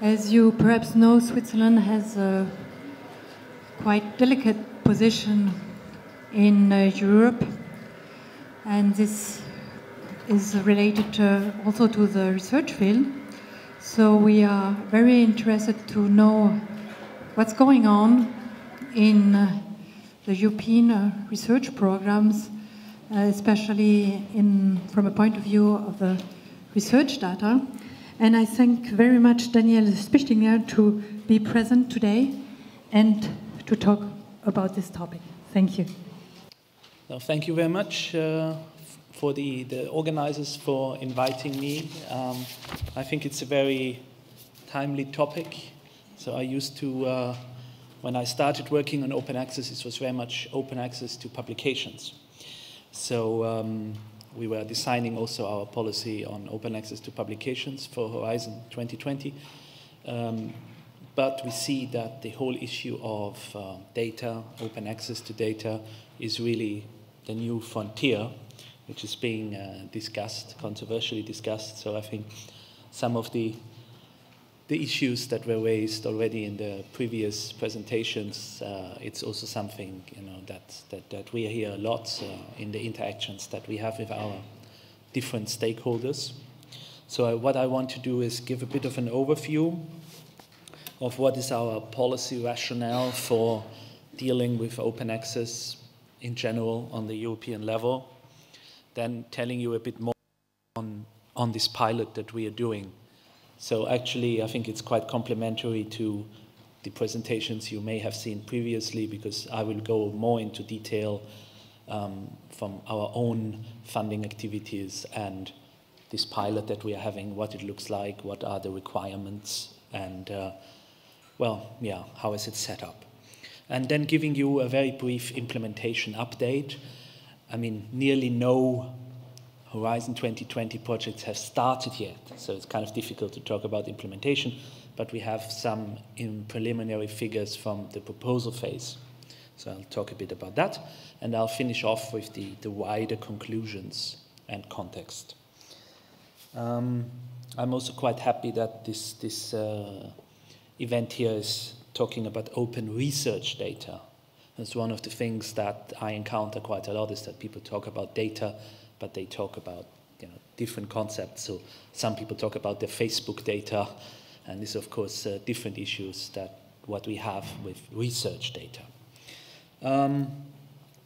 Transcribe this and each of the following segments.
As you perhaps know, Switzerland has a quite delicate position in uh, Europe, and this is related uh, also to the research field. So we are very interested to know what's going on in uh, the European uh, research programs, especially in, from a point of view of the research data. And I thank very much Daniel Spichtinger to be present today and to talk about this topic. Thank you. Well, thank you very much uh, for the, the organizers for inviting me. Um, I think it's a very timely topic. So I used to, uh, when I started working on open access, it was very much open access to publications. So um, we were designing also our policy on open access to publications for Horizon 2020. Um, but we see that the whole issue of uh, data, open access to data, is really the new frontier, which is being uh, discussed, controversially discussed. So I think some of the the issues that were raised already in the previous presentations, uh, it's also something you know that that, that we hear a lot uh, in the interactions that we have with our different stakeholders. So uh, what I want to do is give a bit of an overview of what is our policy rationale for dealing with open access in general on the European level, then telling you a bit more on, on this pilot that we are doing so actually, I think it's quite complementary to the presentations you may have seen previously because I will go more into detail um, from our own funding activities and this pilot that we are having, what it looks like, what are the requirements, and uh, well, yeah, how is it set up? And then giving you a very brief implementation update. I mean, nearly no Horizon 2020 projects have started yet, so it's kind of difficult to talk about implementation, but we have some preliminary figures from the proposal phase. So I'll talk a bit about that, and I'll finish off with the, the wider conclusions and context. Um, I'm also quite happy that this, this uh, event here is talking about open research data. That's one of the things that I encounter quite a lot is that people talk about data but they talk about you know, different concepts. So some people talk about the Facebook data, and this, of course, uh, different issues that what we have with research data. Um,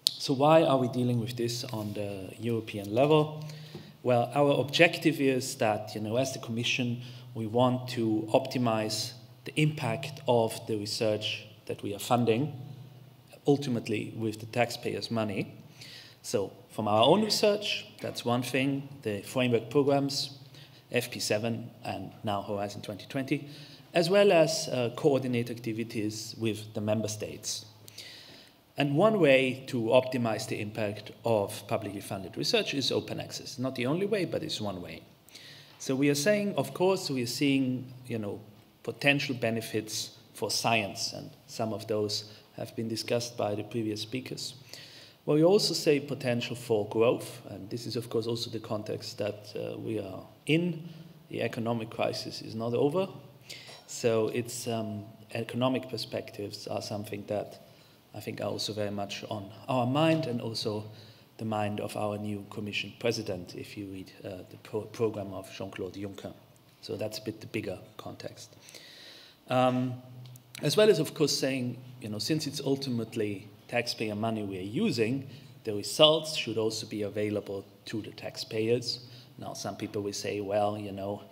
so why are we dealing with this on the European level? Well, our objective is that, you know, as the Commission, we want to optimize the impact of the research that we are funding, ultimately with the taxpayers' money. So from our own research, that's one thing, the framework programs, FP7 and now Horizon 2020, as well as uh, coordinate activities with the member states. And one way to optimize the impact of publicly funded research is open access. Not the only way, but it's one way. So we are saying, of course, we are seeing, you know, potential benefits for science, and some of those have been discussed by the previous speakers. Well, we also say potential for growth, and this is, of course, also the context that uh, we are in. The economic crisis is not over, so it's um, economic perspectives are something that I think are also very much on our mind and also the mind of our new Commission President, if you read uh, the pro program of Jean-Claude Juncker. So that's a bit the bigger context. Um, as well as, of course, saying, you know, since it's ultimately taxpayer money we are using, the results should also be available to the taxpayers. Now, some people will say, well, you know,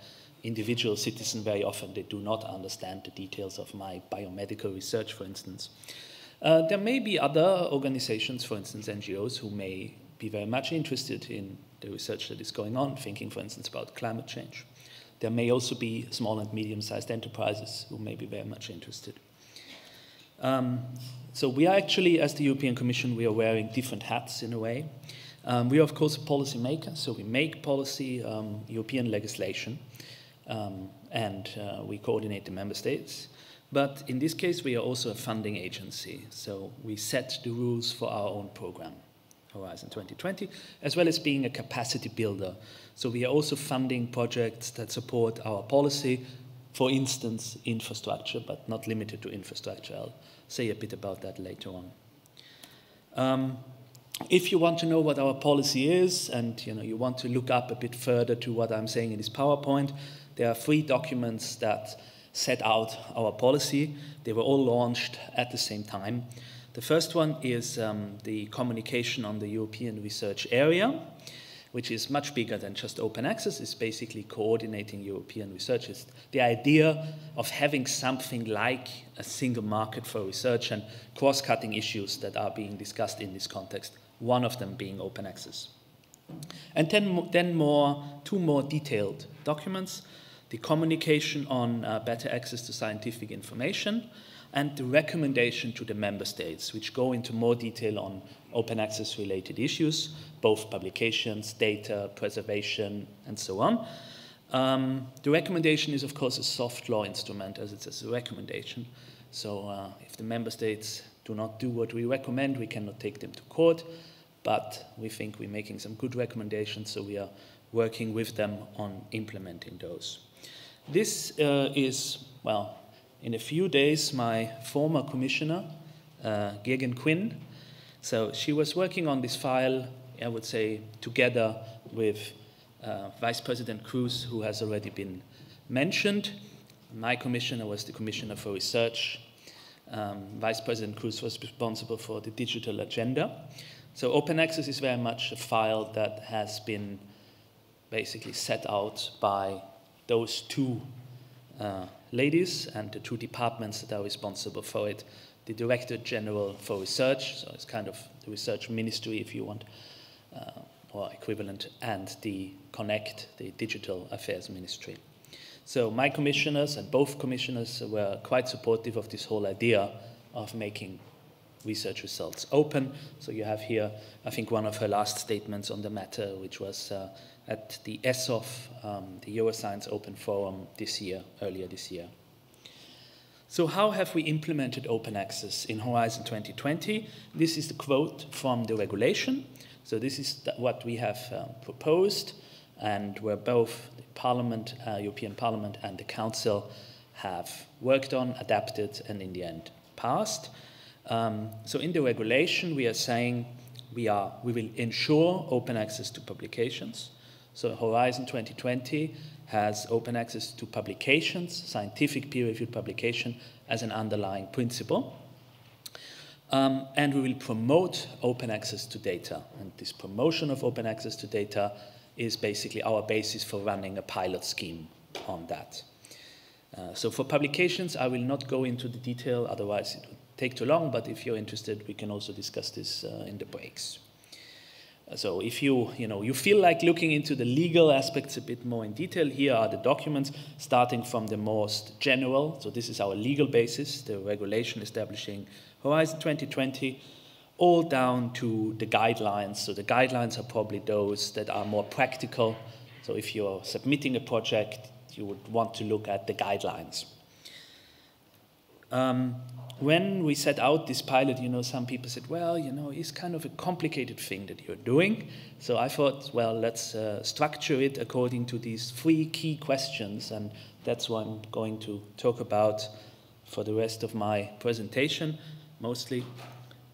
individual citizens very often they do not understand the details of my biomedical research, for instance. Uh, there may be other organizations, for instance, NGOs, who may be very much interested in the research that is going on, thinking, for instance, about climate change. There may also be small and medium-sized enterprises who may be very much interested. Um, so we are actually, as the European Commission, we are wearing different hats in a way. Um, we are, of course, a policy maker, so we make policy, um, European legislation, um, and uh, we coordinate the member states. But in this case, we are also a funding agency, so we set the rules for our own program, Horizon 2020, as well as being a capacity builder. So we are also funding projects that support our policy for instance, infrastructure, but not limited to infrastructure. I'll say a bit about that later on. Um, if you want to know what our policy is and you, know, you want to look up a bit further to what I'm saying in this PowerPoint, there are three documents that set out our policy. They were all launched at the same time. The first one is um, the communication on the European research area, which is much bigger than just open access. It's basically coordinating European research. It's the idea of having something like a single market for research and cross-cutting issues that are being discussed in this context, one of them being open access. And then, then more, two more detailed documents, the communication on uh, better access to scientific information, and the recommendation to the member states, which go into more detail on open access related issues, both publications, data, preservation, and so on. Um, the recommendation is, of course, a soft law instrument, as it's a recommendation. So uh, if the member states do not do what we recommend, we cannot take them to court. But we think we're making some good recommendations, so we are working with them on implementing those. This uh, is, well, in a few days, my former commissioner, uh, Quinn, so she was working on this file, I would say, together with uh, Vice President Kroes, who has already been mentioned. My commissioner was the Commissioner for Research. Um, Vice President Kroes was responsible for the digital agenda. So open access is very much a file that has been basically set out by those two uh, ladies and the two departments that are responsible for it. The Director General for Research, so it's kind of the research ministry if you want, uh, or equivalent, and the Connect, the Digital Affairs Ministry. So my commissioners and both commissioners were quite supportive of this whole idea of making research results open. So you have here, I think, one of her last statements on the matter, which was uh, at the ESOF, um, the Euroscience Open Forum this year, earlier this year. So how have we implemented open access in Horizon 2020? This is the quote from the regulation. So this is what we have um, proposed and where both the Parliament, uh, European Parliament and the Council have worked on, adapted, and in the end passed. Um, so in the regulation, we are saying we, are, we will ensure open access to publications. So Horizon 2020 has open access to publications, scientific peer-reviewed publication, as an underlying principle. Um, and we will promote open access to data. And this promotion of open access to data is basically our basis for running a pilot scheme on that. Uh, so for publications, I will not go into the detail, otherwise it would take too long, but if you're interested, we can also discuss this uh, in the breaks. So if you, you, know, you feel like looking into the legal aspects a bit more in detail, here are the documents starting from the most general. So this is our legal basis, the regulation establishing Horizon 2020, all down to the guidelines. So the guidelines are probably those that are more practical. So if you're submitting a project, you would want to look at the guidelines. Um, when we set out this pilot, you know, some people said, well, you know, it's kind of a complicated thing that you're doing. So I thought, well, let's uh, structure it according to these three key questions, and that's what I'm going to talk about for the rest of my presentation, mostly.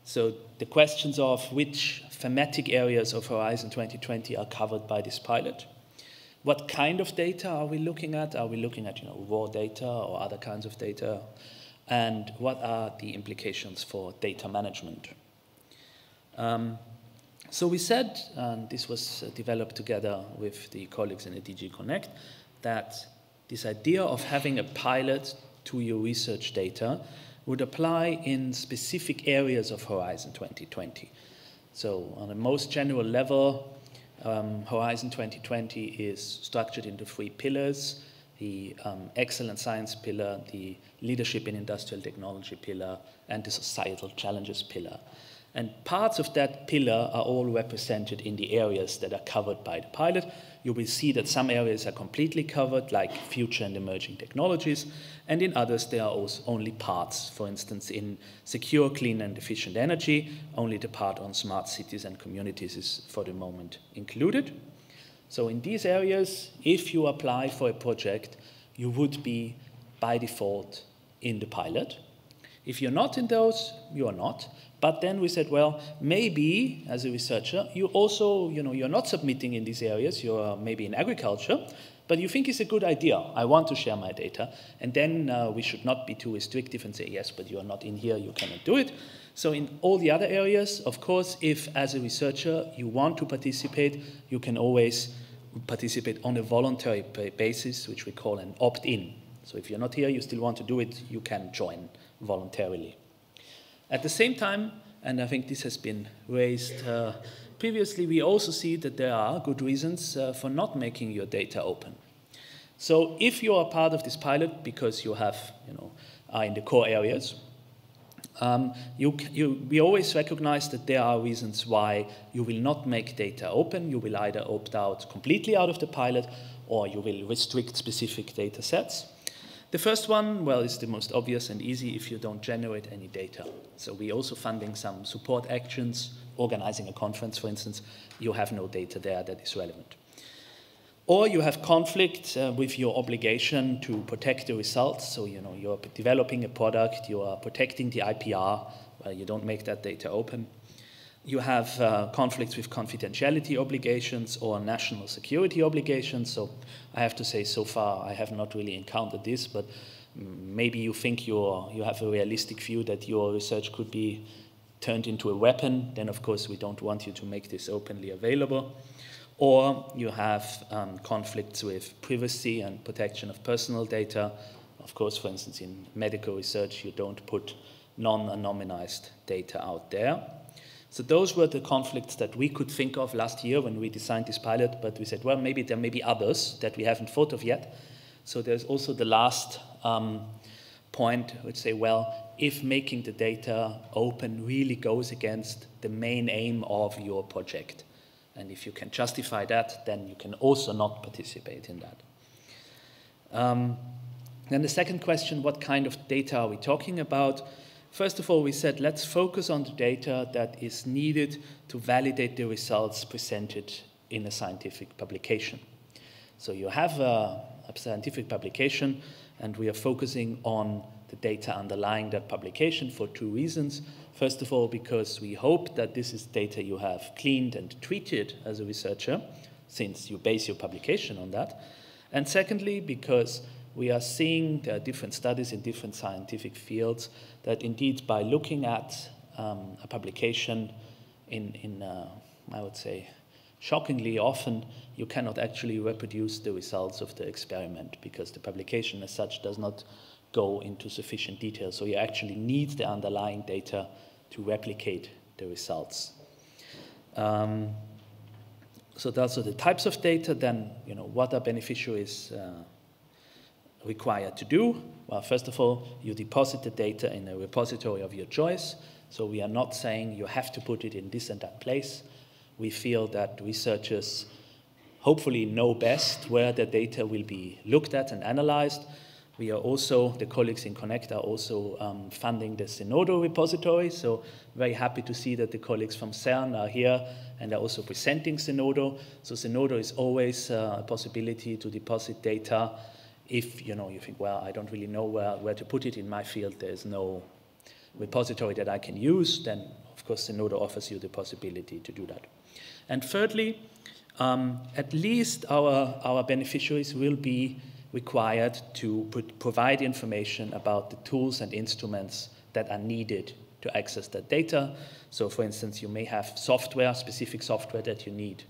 So the questions of which thematic areas of Horizon 2020 are covered by this pilot. What kind of data are we looking at? Are we looking at, you know, raw data or other kinds of data? And what are the implications for data management. Um, so we said, and this was developed together with the colleagues in the DG Connect, that this idea of having a pilot to your research data would apply in specific areas of Horizon 2020. So on a most general level, um, Horizon 2020 is structured into three pillars, the um, excellent science pillar, the leadership in industrial technology pillar, and the societal challenges pillar. And parts of that pillar are all represented in the areas that are covered by the pilot. You will see that some areas are completely covered, like future and emerging technologies, and in others there are only parts. For instance, in secure, clean, and efficient energy, only the part on smart cities and communities is for the moment included. So in these areas, if you apply for a project, you would be by default in the pilot. If you're not in those, you are not. But then we said, well, maybe as a researcher, you also, you know, you're not submitting in these areas, you're maybe in agriculture, but you think it's a good idea. I want to share my data. And then uh, we should not be too restrictive and say, yes, but you are not in here, you cannot do it. So in all the other areas, of course, if as a researcher you want to participate, you can always participate on a voluntary basis, which we call an opt-in. So if you're not here, you still want to do it, you can join voluntarily. At the same time, and I think this has been raised uh, previously, we also see that there are good reasons uh, for not making your data open. So if you are part of this pilot because you have, you know, are in the core areas, um, you, you, we always recognize that there are reasons why you will not make data open. You will either opt out completely out of the pilot or you will restrict specific data sets. The first one, well, is the most obvious and easy if you don't generate any data. So we're also funding some support actions, organizing a conference, for instance. You have no data there that is relevant. Or you have conflict uh, with your obligation to protect the results. So, you know, you're developing a product, you are protecting the IPR, you don't make that data open. You have uh, conflicts with confidentiality obligations or national security obligations. So I have to say, so far, I have not really encountered this, but maybe you think you're, you have a realistic view that your research could be turned into a weapon. Then, of course, we don't want you to make this openly available or you have um, conflicts with privacy and protection of personal data. Of course, for instance, in medical research, you don't put non-anonymized data out there. So those were the conflicts that we could think of last year when we designed this pilot, but we said, well, maybe there may be others that we haven't thought of yet. So there's also the last um, point, which say, well, if making the data open really goes against the main aim of your project, and if you can justify that, then you can also not participate in that. Um, then the second question, what kind of data are we talking about? First of all, we said let's focus on the data that is needed to validate the results presented in a scientific publication. So you have a, a scientific publication, and we are focusing on the data underlying that publication for two reasons. First of all, because we hope that this is data you have cleaned and treated as a researcher, since you base your publication on that. And secondly, because we are seeing there are different studies in different scientific fields that indeed by looking at um, a publication in, in uh, I would say, shockingly often you cannot actually reproduce the results of the experiment because the publication as such does not go into sufficient detail. So you actually need the underlying data to replicate the results. Um, so those are the types of data. Then, you know, what are beneficiaries uh, required to do? Well, first of all, you deposit the data in a repository of your choice. So we are not saying you have to put it in this and that place. We feel that researchers hopefully know best where the data will be looked at and analyzed. We are also, the colleagues in Connect are also um, funding the Zenodo repository, so very happy to see that the colleagues from CERN are here and are also presenting Zenodo. So Zenodo is always uh, a possibility to deposit data if you know you think, well, I don't really know where, where to put it in my field, there's no repository that I can use, then of course Zenodo offers you the possibility to do that. And thirdly, um, at least our, our beneficiaries will be required to provide information about the tools and instruments that are needed to access that data. So for instance, you may have software, specific software that you need,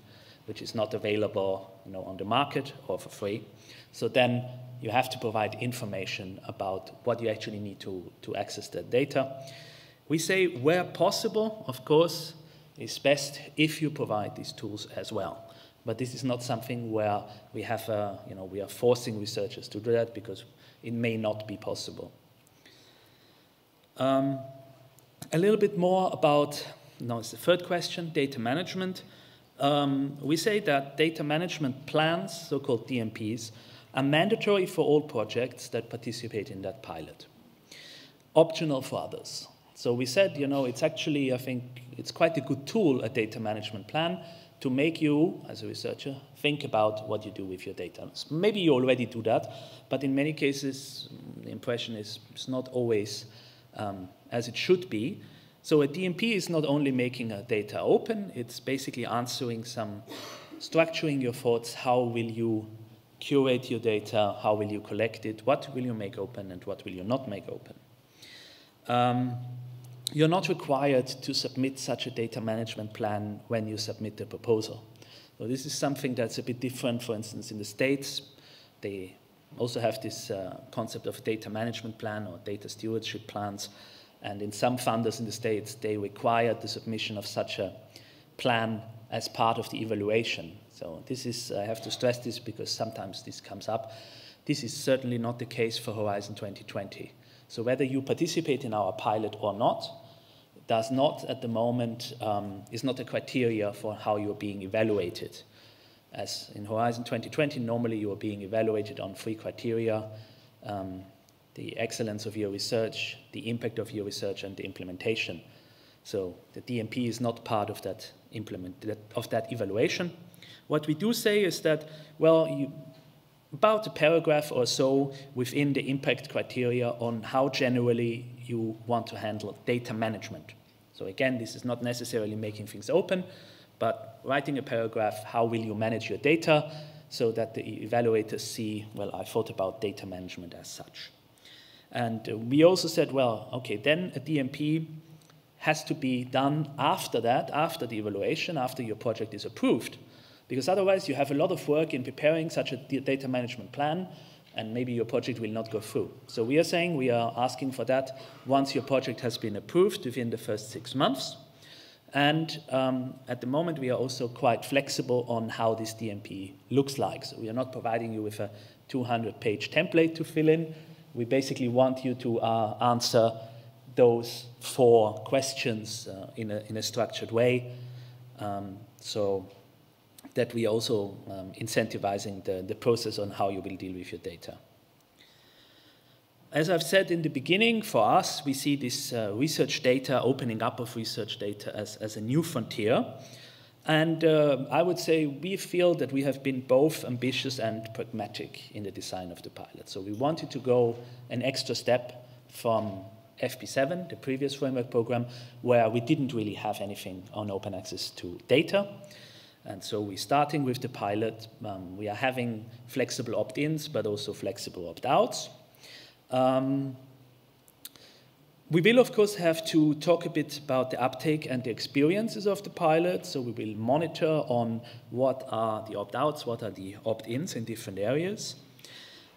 which is not available you know, on the market or for free. So then you have to provide information about what you actually need to, to access that data. We say where possible, of course, it's best if you provide these tools as well. But this is not something where we have, a, you know, we are forcing researchers to do that because it may not be possible. Um, a little bit more about, now it's the third question, data management. Um, we say that data management plans, so-called DMPs, are mandatory for all projects that participate in that pilot. Optional for others. So we said, you know, it's actually, I think, it's quite a good tool, a data management plan, to make you, as a researcher, think about what you do with your data. Maybe you already do that, but in many cases, the impression is it's not always um, as it should be. So a DMP is not only making a data open, it's basically answering some, structuring your thoughts, how will you curate your data, how will you collect it, what will you make open and what will you not make open. Um, you're not required to submit such a data management plan when you submit the proposal. So this is something that's a bit different, for instance, in the States. They also have this uh, concept of data management plan or data stewardship plans. And in some funders in the States, they require the submission of such a plan as part of the evaluation. So this is, I have to stress this because sometimes this comes up. This is certainly not the case for Horizon 2020. So whether you participate in our pilot or not, does not at the moment, um, is not a criteria for how you're being evaluated. As in Horizon 2020, normally you are being evaluated on three criteria, um, the excellence of your research, the impact of your research, and the implementation. So the DMP is not part of that, implement, of that evaluation. What we do say is that, well, you, about a paragraph or so within the impact criteria on how generally you want to handle data management. So again, this is not necessarily making things open, but writing a paragraph, how will you manage your data so that the evaluators see, well, I thought about data management as such. And uh, we also said, well, okay, then a DMP has to be done after that, after the evaluation, after your project is approved. Because otherwise you have a lot of work in preparing such a data management plan and maybe your project will not go through. So we are saying we are asking for that once your project has been approved within the first six months. And um, at the moment, we are also quite flexible on how this DMP looks like. So we are not providing you with a 200-page template to fill in. We basically want you to uh, answer those four questions uh, in, a, in a structured way. Um, so that we also um, incentivizing the, the process on how you will deal with your data. As I've said in the beginning, for us, we see this uh, research data, opening up of research data as, as a new frontier. And uh, I would say we feel that we have been both ambitious and pragmatic in the design of the pilot. So we wanted to go an extra step from FP7, the previous framework program, where we didn't really have anything on open access to data. And so we're starting with the pilot. Um, we are having flexible opt-ins, but also flexible opt-outs. Um, we will, of course, have to talk a bit about the uptake and the experiences of the pilot. So we will monitor on what are the opt-outs, what are the opt-ins in different areas.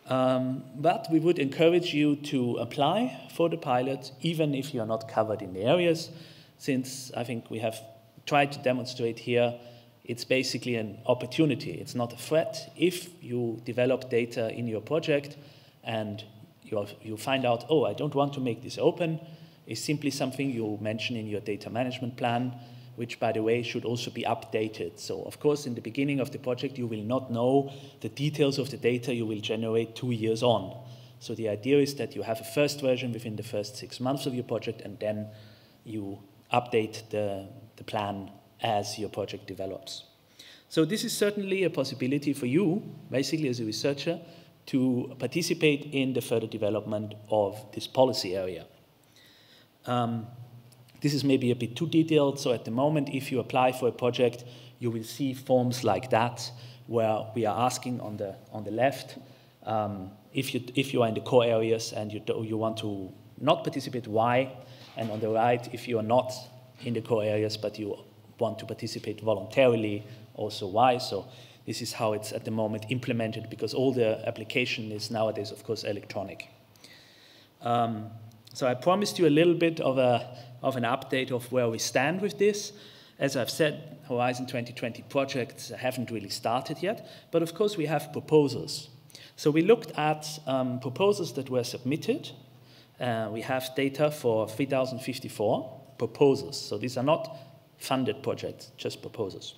Um, but we would encourage you to apply for the pilot, even if you are not covered in the areas, since I think we have tried to demonstrate here it's basically an opportunity. It's not a threat. If you develop data in your project and you, you find out, oh, I don't want to make this open, is simply something you mention in your data management plan, which, by the way, should also be updated. So, of course, in the beginning of the project, you will not know the details of the data you will generate two years on. So the idea is that you have a first version within the first six months of your project, and then you update the, the plan as your project develops. So this is certainly a possibility for you, basically as a researcher, to participate in the further development of this policy area. Um, this is maybe a bit too detailed, so at the moment, if you apply for a project, you will see forms like that, where we are asking on the, on the left, um, if, you, if you are in the core areas and you, do, you want to not participate, why? And on the right, if you are not in the core areas, but you want to participate voluntarily, also why. So this is how it's at the moment implemented because all the application is nowadays, of course, electronic. Um, so I promised you a little bit of, a, of an update of where we stand with this. As I've said, Horizon 2020 projects haven't really started yet, but of course we have proposals. So we looked at um, proposals that were submitted. Uh, we have data for 3,054 proposals. So these are not funded projects, just proposals.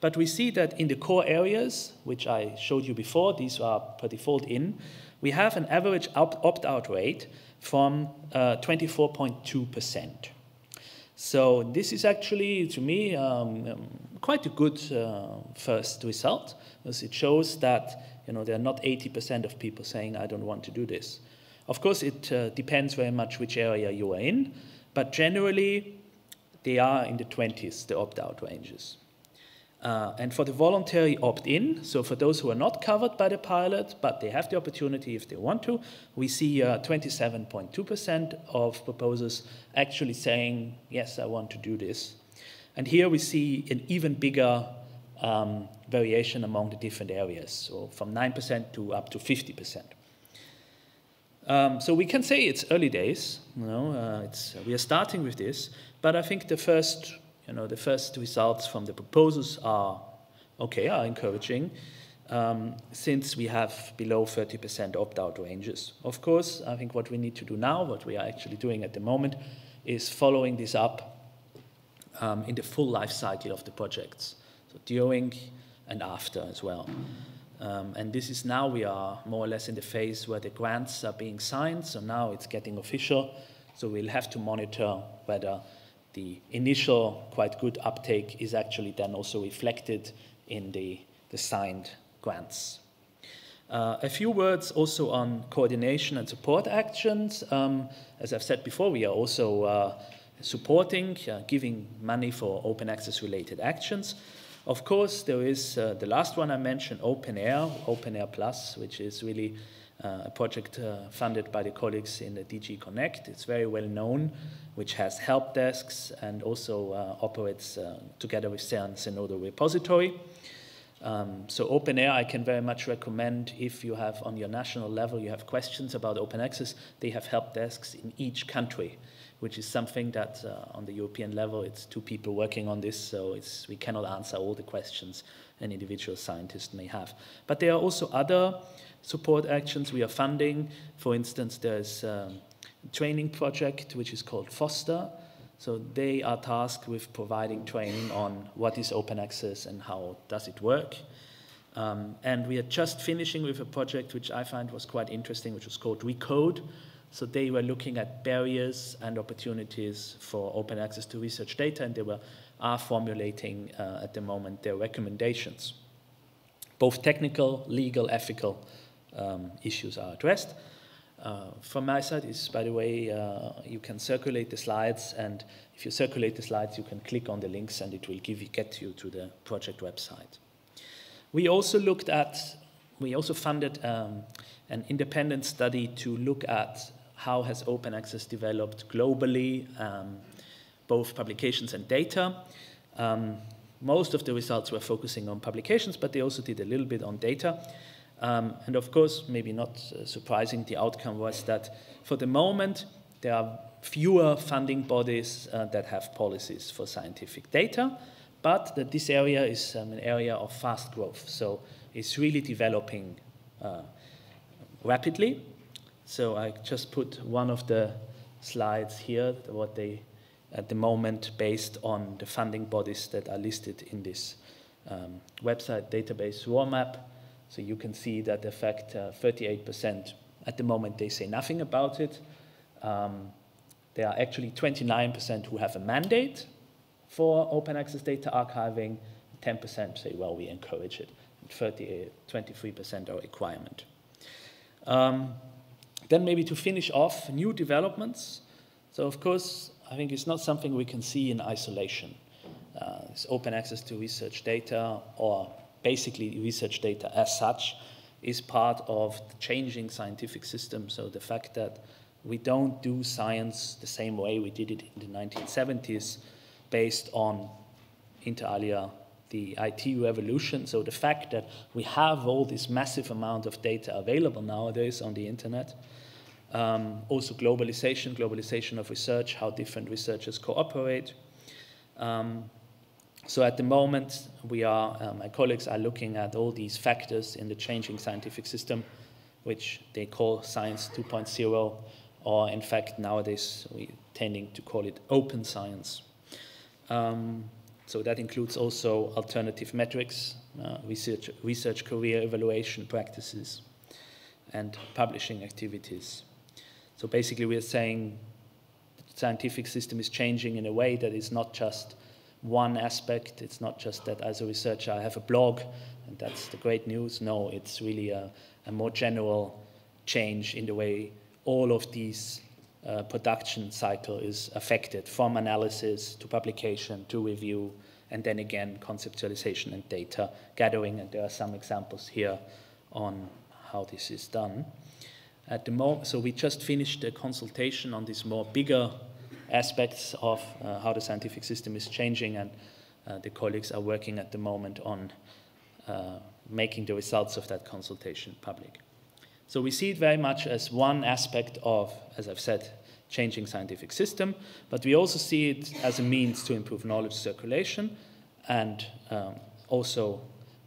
But we see that in the core areas, which I showed you before, these are per default in, we have an average opt-out rate from 24.2%. Uh, so this is actually, to me, um, um, quite a good uh, first result, because it shows that you know, there are not 80% of people saying, I don't want to do this. Of course, it uh, depends very much which area you are in, but generally, they are in the 20s, the opt-out ranges. Uh, and for the voluntary opt-in, so for those who are not covered by the pilot, but they have the opportunity if they want to, we see 27.2% uh, of proposals actually saying, yes, I want to do this. And here we see an even bigger um, variation among the different areas, so from 9% to up to 50%. Um, so we can say it's early days. You know, uh, it's, we are starting with this, but I think the first you know, the first results from the proposals are okay, are encouraging, um, since we have below 30% opt-out ranges. Of course, I think what we need to do now, what we are actually doing at the moment, is following this up um, in the full life cycle of the projects, so during and after as well. Um, and this is now we are more or less in the phase where the grants are being signed, so now it's getting official. So we'll have to monitor whether the initial quite good uptake is actually then also reflected in the, the signed grants. Uh, a few words also on coordination and support actions. Um, as I've said before, we are also uh, supporting, uh, giving money for open access related actions. Of course, there is uh, the last one I mentioned, OpenAIRE, Open Air Plus, which is really uh, a project uh, funded by the colleagues in the DG Connect. It's very well known, which has help desks and also uh, operates together with CERN Zenodo repository. Um, so OpenAIRE, I can very much recommend if you have on your national level, you have questions about open access, they have help desks in each country, which is something that uh, on the European level, it's two people working on this, so it's, we cannot answer all the questions an individual scientist may have. But there are also other support actions we are funding. For instance, there's um, a training project which is called FOSTER. So they are tasked with providing training on what is open access and how does it work. Um, and we are just finishing with a project which I find was quite interesting, which was called Recode. So they were looking at barriers and opportunities for open access to research data, and they were are formulating uh, at the moment their recommendations. Both technical, legal, ethical um, issues are addressed. Uh, from my side is, by the way, uh, you can circulate the slides, and if you circulate the slides, you can click on the links, and it will give you, get you to the project website. We also looked at, we also funded um, an independent study to look at how has open access developed globally, um, both publications and data. Um, most of the results were focusing on publications, but they also did a little bit on data. Um, and of course, maybe not uh, surprising, the outcome was that for the moment, there are fewer funding bodies uh, that have policies for scientific data, but that this area is um, an area of fast growth. So it's really developing uh, rapidly. So I just put one of the slides here, what they at the moment based on the funding bodies that are listed in this um, website database ROARMap. So you can see that fact 38% uh, at the moment they say nothing about it. Um, there are actually 29% who have a mandate for open access data archiving, 10% say, well, we encourage it, and 30, 23% are a requirement. Um, then maybe to finish off, new developments. So of course, I think it's not something we can see in isolation. Uh, it's open access to research data or basically research data as such is part of the changing scientific system. So the fact that we don't do science the same way we did it in the 1970s based on inter alia the IT revolution. So the fact that we have all this massive amount of data available nowadays on the internet um, also globalization, globalization of research, how different researchers cooperate. Um, so at the moment, we are, uh, my colleagues are looking at all these factors in the changing scientific system, which they call science 2.0, or in fact, nowadays, we're tending to call it open science. Um, so that includes also alternative metrics, uh, research, research career evaluation practices, and publishing activities. So basically, we're saying the scientific system is changing in a way that is not just one aspect. It's not just that as a researcher I have a blog and that's the great news. No, it's really a, a more general change in the way all of these uh, production cycle is affected from analysis to publication to review and then again conceptualization and data gathering and there are some examples here on how this is done at the moment so we just finished a consultation on this more bigger aspects of uh, how the scientific system is changing and uh, the colleagues are working at the moment on uh, making the results of that consultation public so we see it very much as one aspect of, as I've said, changing scientific system, but we also see it as a means to improve knowledge circulation and um, also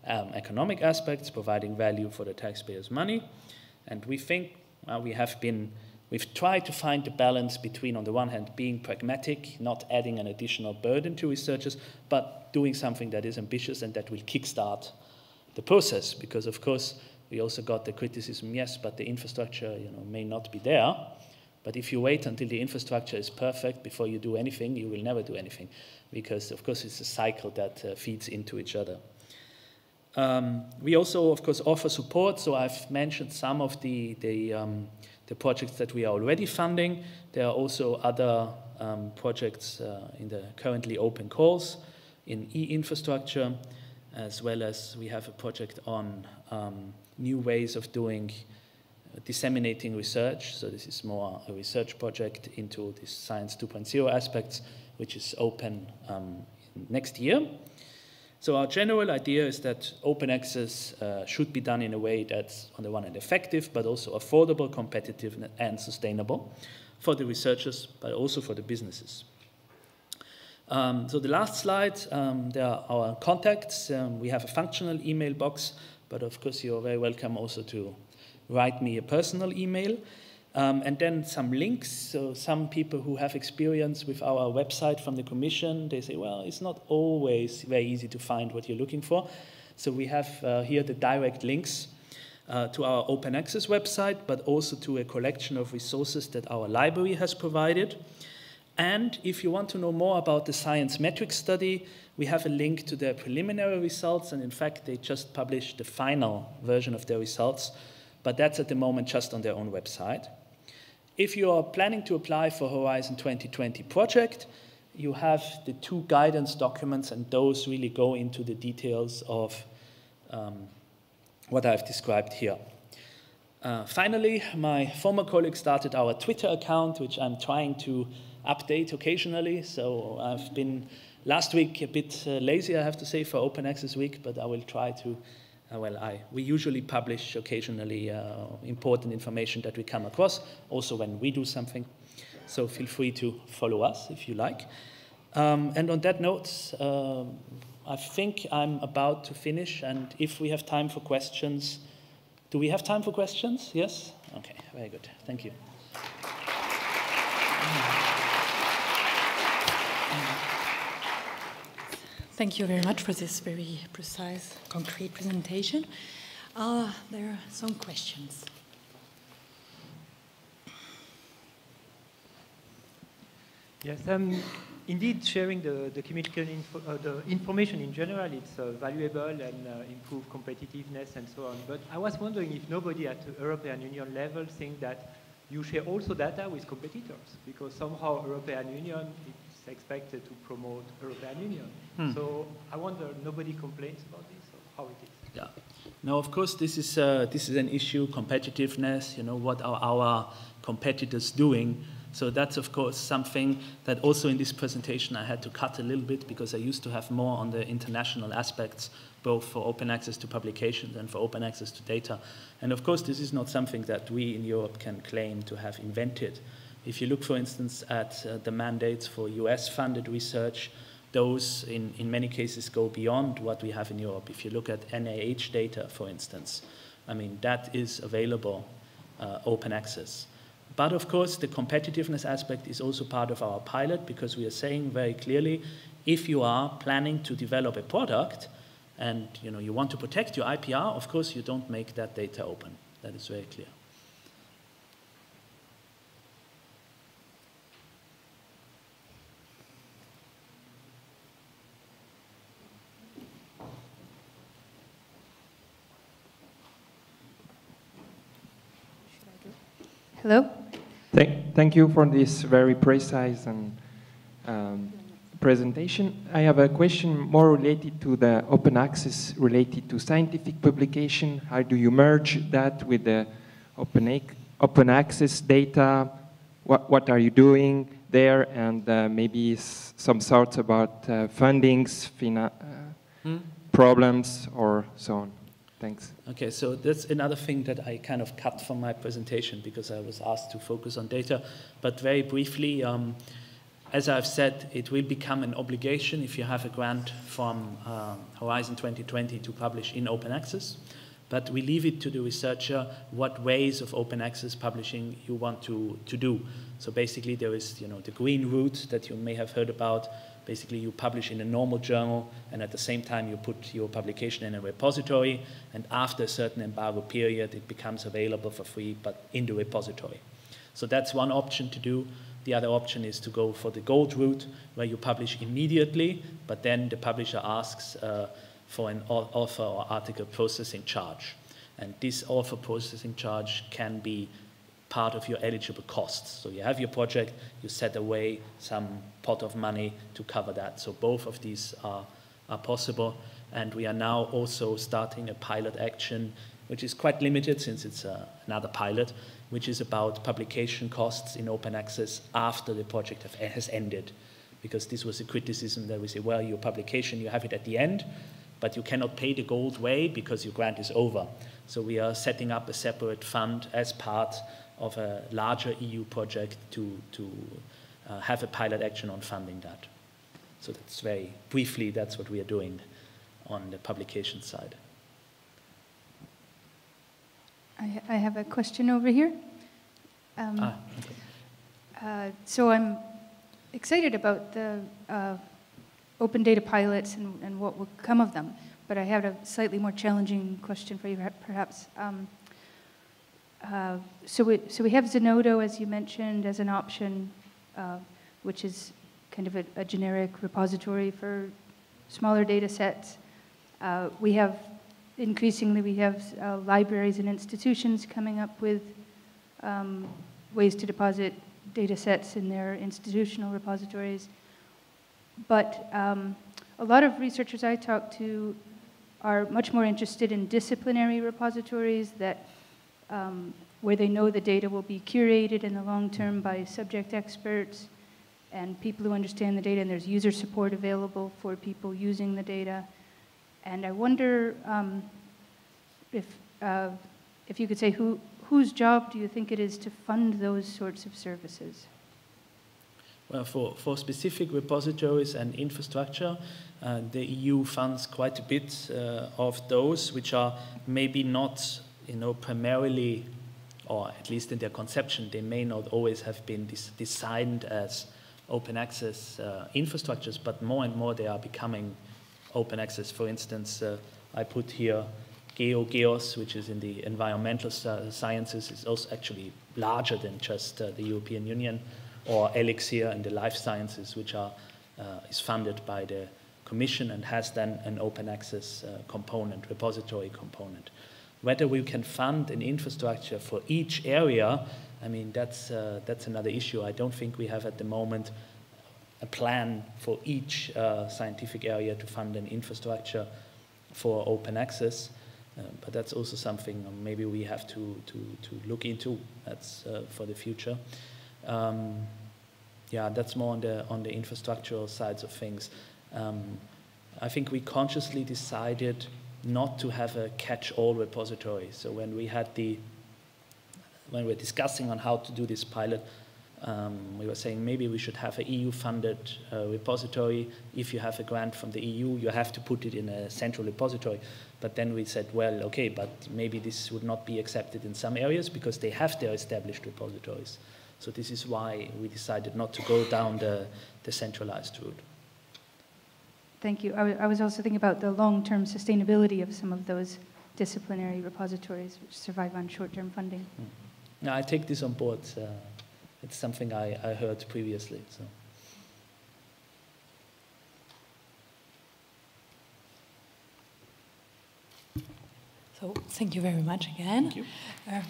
um, economic aspects, providing value for the taxpayers' money. And we think we have been, we've tried to find the balance between, on the one hand, being pragmatic, not adding an additional burden to researchers, but doing something that is ambitious and that will kickstart the process. Because, of course, we also got the criticism, yes, but the infrastructure you know, may not be there. But if you wait until the infrastructure is perfect before you do anything, you will never do anything. Because, of course, it's a cycle that uh, feeds into each other. Um, we also, of course, offer support. So I've mentioned some of the, the, um, the projects that we are already funding. There are also other um, projects uh, in the currently open calls in e-infrastructure, as well as we have a project on um, new ways of doing uh, disseminating research. So this is more a research project into this Science 2.0 aspects, which is open um, next year. So our general idea is that open access uh, should be done in a way that's, on the one hand, effective, but also affordable, competitive, and sustainable for the researchers, but also for the businesses. Um, so the last slide, um, there are our contacts. Um, we have a functional email box but of course, you're very welcome also to write me a personal email. Um, and then some links. So some people who have experience with our website from the Commission, they say, well, it's not always very easy to find what you're looking for. So we have uh, here the direct links uh, to our open access website, but also to a collection of resources that our library has provided. And if you want to know more about the Science-Metrix study, we have a link to their preliminary results, and in fact, they just published the final version of their results, but that's at the moment just on their own website. If you are planning to apply for Horizon 2020 project, you have the two guidance documents, and those really go into the details of um, what I've described here. Uh, finally, my former colleague started our Twitter account, which I'm trying to update occasionally. So I've been last week a bit uh, lazy, I have to say, for Open Access Week, but I will try to. Uh, well, I, we usually publish occasionally uh, important information that we come across, also when we do something. So feel free to follow us if you like. Um, and on that note, uh, I think I'm about to finish, and if we have time for questions, do we have time for questions? Yes? Okay, very good. Thank you. Thank you very much for this very precise, concrete presentation. Uh, there are some questions. Yes, um, indeed, sharing the, the chemical info, uh, the information in general, it's uh, valuable and uh, improve competitiveness and so on. But I was wondering if nobody at the European Union level think that you share also data with competitors, because somehow European Union expected to promote European Union. Hmm. So I wonder, nobody complains about this, or how it is? Yeah. No, of course, this is, uh, this is an issue, competitiveness, you know, what are our competitors doing? So that's, of course, something that also in this presentation I had to cut a little bit because I used to have more on the international aspects, both for open access to publications and for open access to data. And of course, this is not something that we in Europe can claim to have invented. If you look, for instance, at uh, the mandates for US funded research, those in, in many cases go beyond what we have in Europe. If you look at NIH data, for instance, I mean, that is available uh, open access. But of course, the competitiveness aspect is also part of our pilot because we are saying very clearly if you are planning to develop a product and you, know, you want to protect your IPR, of course, you don't make that data open. That is very clear. Hello? Thank, thank you for this very precise and um, presentation. I have a question more related to the open access related to scientific publication. How do you merge that with the open, open access data? What, what are you doing there? And uh, maybe some thoughts about uh, fundings, uh, hmm? problems, or so on. Thanks. Okay, so that's another thing that I kind of cut from my presentation because I was asked to focus on data. But very briefly, um, as I've said, it will become an obligation if you have a grant from uh, Horizon 2020 to publish in open access. But we leave it to the researcher what ways of open access publishing you want to, to do. So basically there is you know, the green route that you may have heard about. Basically you publish in a normal journal and at the same time you put your publication in a repository and after a certain embargo period it becomes available for free but in the repository. So that's one option to do. The other option is to go for the gold route, where you publish immediately, but then the publisher asks uh, for an author or article processing charge. And this author processing charge can be part of your eligible costs. So you have your project, you set away some pot of money to cover that. So both of these are, are possible. And we are now also starting a pilot action, which is quite limited since it's uh, another pilot, which is about publication costs in open access after the project has ended. Because this was a criticism that we say, well, your publication, you have it at the end, but you cannot pay the gold way because your grant is over. So we are setting up a separate fund as part of a larger EU project to, to uh, have a pilot action on funding that. So that's very briefly, that's what we are doing on the publication side. I, I have a question over here. Um, ah, okay. uh, so I'm excited about the uh, open data pilots and, and, what will come of them, but I have a slightly more challenging question for you, perhaps. Um, uh, so, we, so we have Zenodo, as you mentioned, as an option, uh, which is kind of a, a, generic repository for smaller data sets. Uh, we have increasingly we have uh, libraries and institutions coming up with um, ways to deposit data sets in their institutional repositories. But um, a lot of researchers I talk to are much more interested in disciplinary repositories that um, where they know the data will be curated in the long term by subject experts and people who understand the data, and there's user support available for people using the data. And I wonder um, if, uh, if you could say who, whose job do you think it is to fund those sorts of services? Well, for, for specific repositories and infrastructure, uh, the EU funds quite a bit uh, of those which are maybe not, you know, primarily, or at least in their conception, they may not always have been designed as open access uh, infrastructures, but more and more they are becoming open access. For instance, uh, I put here GEO GEOSS, which is in the environmental sciences, is also actually larger than just uh, the European Union, or Elixir in the life sciences, which are, uh, is funded by the Commission and has then an open access uh, component, repository component. Whether we can fund an infrastructure for each area, I mean, that's, uh, that's another issue. I don't think we have at the moment a plan for each uh, scientific area to fund an infrastructure for open access. Uh, but that's also something maybe we have to, to, to look into. That's uh, for the future. Um, yeah, that's more on the, on the infrastructural sides of things. Um, I think we consciously decided not to have a catch-all repository. So when we had the, when we were discussing on how to do this pilot, um, we were saying maybe we should have an EU-funded uh, repository. If you have a grant from the EU, you have to put it in a central repository. But then we said, well, okay, but maybe this would not be accepted in some areas because they have their established repositories. So this is why we decided not to go down the, the centralized route. Thank you. I, I was also thinking about the long-term sustainability of some of those disciplinary repositories which survive on short-term funding. Mm. No, I take this on board. Uh, it's something I, I heard previously. So. So thank you very much again. Thank you. Uh,